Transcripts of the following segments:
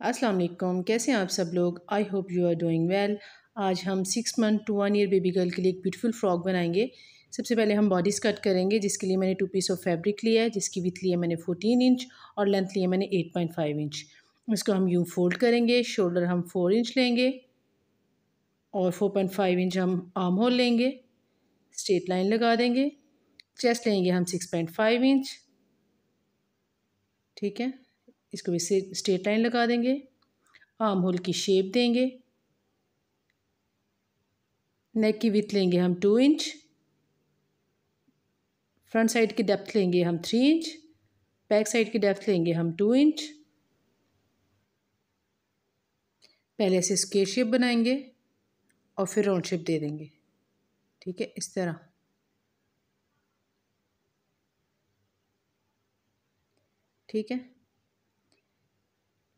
अस्सलाम वालेकुम कैसे हैं आप सब लोग? I hope you are doing well आज हम six month to one year baby girl के लिए एक ब्यूटीफुल फ्रॉक बनाएँगे। सबसे पहले हम बॉडीज़ कट करेंगे, जिसके लिए मैंने टू पीस ऑफ़ फैब्रिक लिया है, जिसकी विथ लिया मैंने फोर्टीन इंच और लेंथ लिया मैंने एट पॉइंट फाइव इंच इसको हम यूँ फोल्ड करेंगे शोल्डर हम फोर इंच लेंगे और फोर पॉइंट फाइव इंच हम आर्म होल लेंगे स्ट्रेट लाइन लगा देंगे। चेस्ट लेंगे हम सिक्स पॉइंट फाइव इंच ठीक है? इसको भी स्ट्रेट लाइन लगा देंगे। आर्म होल की शेप देंगे। नेक की विथ लेंगे हम टू इंच फ्रंट साइड की डेप्थ लेंगे हम थ्री इंच बैक साइड की डेप्थ लेंगे हम टू इंच पहले से स्केयर शेप बनाएँगे और फिर राउंड शेप दे देंगे। ठीक है? इस तरह। ठीक है?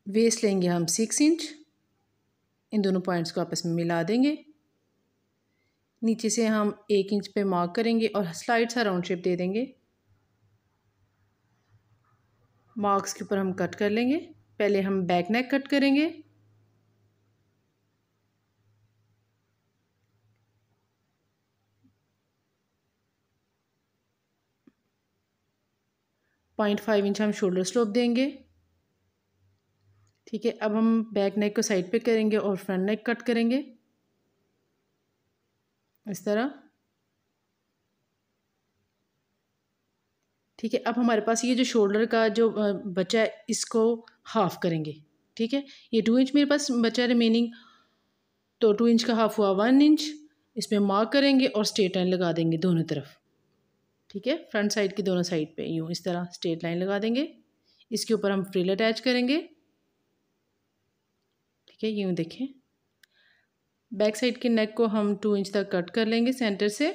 वेस्ट लेंगे हम सिक्स इंच इन दोनों पॉइंट्स को आपस में मिला देंगे। नीचे से हम एक इंच पे मार्क करेंगे और स्लाइड सा राउंड शेप दे देंगे। मार्क्स के ऊपर हम कट कर लेंगे। पहले हम बैक नेक कट करेंगे। पॉइंट फाइव इंच हम शोल्डर स्लोप देंगे। ठीक है, अब हम बैक नेक को साइड पे करेंगे और फ्रंट नेक कट करेंगे। इस तरह। ठीक है, अब हमारे पास ये जो शोल्डर का जो बचा है, इसको हाफ़ करेंगे। ठीक है, ये टू इंच मेरे पास बचा रिमेनिंग तो टू इंच का हाफ़ हुआ वन इंच इसमें मार्क करेंगे और स्ट्रेट लाइन लगा देंगे दोनों तरफ़। ठीक है फ्रंट साइड की दोनों साइड पे यूँ इस तरह स्ट्रेट लाइन लगा देंगे। इसके ऊपर हम फ्रिल अटैच करेंगे। ठीक है यूँ देखें। बैक साइड के नेक को हम टू इंच तक कट कर लेंगे सेंटर से।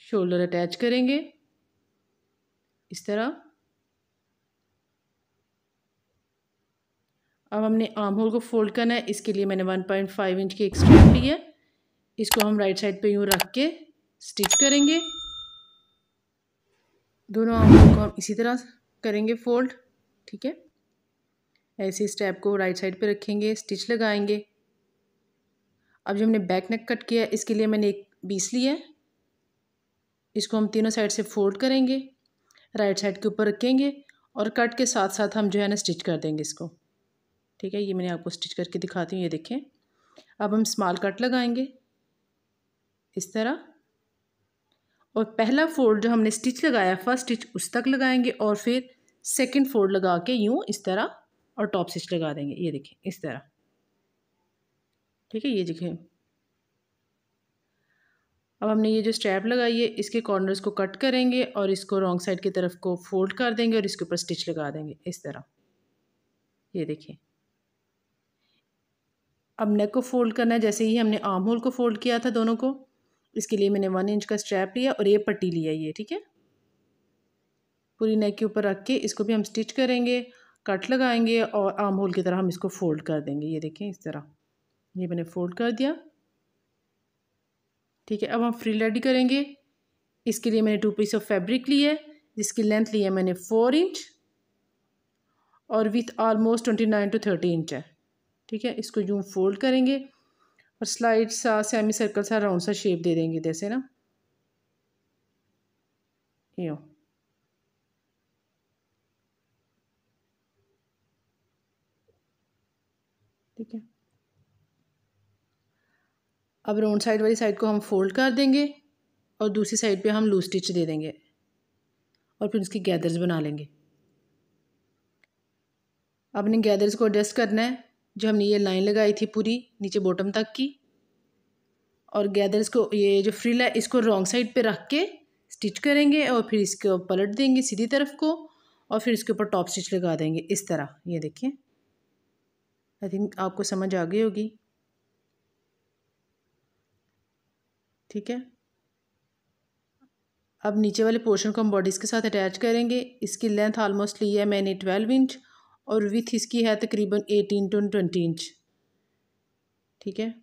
शोल्डर अटैच करेंगे। इस तरह। अब हमने आर्म होल को फोल्ड करना है, इसके लिए मैंने वन पॉइंट फाइव इंच की एक स्ट्रैप ली है। इसको हम राइट साइड पे यूँ रख के स्टिच करेंगे। दोनों आर्म को हम इसी तरह करेंगे फोल्ड ठीक है? ऐसे स्टेप को राइट साइड पे रखेंगे स्टिच लगाएँगे। अब जो हमने बैक नेक कट किया, इसके लिए मैंने एक बीस लिया है। इसको हम तीनों साइड से फोल्ड करेंगे राइट साइड के ऊपर रखेंगे और कट के साथ साथ हम जो है ना स्टिच कर देंगे इसको। ठीक है? ये मैंने आपको स्टिच करके दिखाती हूँ, ये देखें। अब हम स्मॉल कट लगाएँगे। इस तरह। और पहला फोल्ड जो हमने स्टिच लगाया, फ़र्स्ट स्टिच उस तक लगाएँगे और फिर सेकंड फोल्ड लगा के यूँ इस तरह और टॉप स्टिच लगा देंगे। ये देखें इस तरह। ठीक है, ये देखें अब हमने ये जो स्ट्रैप लगाई है, इसके कॉर्नर्स को कट करेंगे और इसको रॉन्ग साइड की तरफ़ को फोल्ड कर देंगे और इसके ऊपर स्टिच लगा देंगे, इस तरह। ये देखिए। अब नेक को फोल्ड करना है, जैसे ही हमने आर्म होल को फोल्ड किया था दोनों को इसके लिए मैंने वन इंच का स्ट्रैप लिया और ये पट्टी लिया ये, ठीक है? पूरी नेक के ऊपर रख के इसको भी हम स्टिच करेंगे कट लगाएँगे और आम होल की तरह हम इसको फोल्ड कर देंगे। ये देखें इस तरह। ये मैंने फोल्ड कर दिया। ठीक है, अब हम फ्री रेडी करेंगे। इसके लिए मैंने टू पीस ऑफ़ फैब्रिक लिया है, जिसकी लेंथ ली है मैंने फोर इंच और width almost twenty nine to thirty inch है। ठीक है, इसको यूँ फोल्ड करेंगे। और स्लाइड सा सेमी सर्कल सा राउंड सा शेप दे देंगे जैसे ना। यो ठीक है। अब राउंड साइड वाली साइड को हम फोल्ड कर देंगे और दूसरी साइड पे हम लूज स्टिच दे देंगे और फिर उसकी गैदर्स बना लेंगे। अपने गैदर्स को एडजस्ट करना है। जो हमने ये लाइन लगाई थी पूरी नीचे बॉटम तक की, और गैदर्स को ये जो फ्रिल है, इसको रॉन्ग साइड पे रख के स्टिच करेंगे और फिर इसको पलट देंगे सीधी तरफ़ को, और फिर इसके ऊपर टॉप स्टिच लगा देंगे। इस तरह, ये देखिए। आई थिंक आपको समझ आ गई होगी। ठीक है? अब नीचे वाले पोर्शन को हम बॉडीज़ के साथ अटैच करेंगे। इसकी लेंथ ऑलमोस्ट ली है मैंने ट्वेल्व इंच और विथ इसकी है तकरीबन एटीन टू ट्वेंटी इंच ठीक है?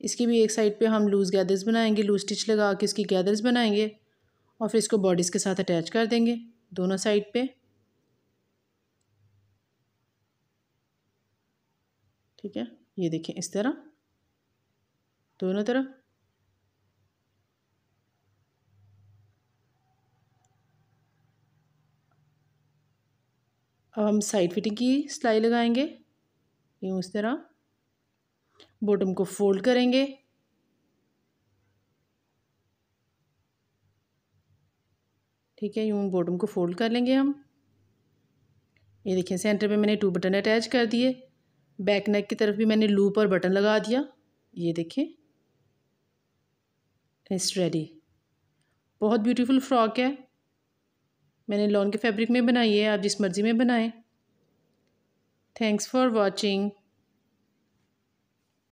इसकी भी एक साइड पे हम लूज़ गैदर्स बनाएँगे लूज स्टिच लगा के इसकी गैदर्स बनाएँगे और फिर इसको बॉडीज़ के साथ अटैच कर देंगे दोनों साइड पे। ठीक है? ये देखें इस तरह। दोनों तरफ़। अब हम साइड फिटिंग की सिलाई लगाएँगे। यूँ इस तरह। बॉटम को फोल्ड करेंगे। ठीक है, यूँ बॉटम को फोल्ड कर लेंगे हम। ये देखिए सेंटर पे मैंने टू बटन अटैच कर दिए। बैक नेक की तरफ़ भी मैंने लूप और बटन लगा दिया। ये देखें इट्स रेडी बहुत ब्यूटीफुल फ्रॉक है। मैंने लॉन के फैब्रिक में बनाई है, आप जिस मर्ज़ी में बनाएँ। Thanks for watching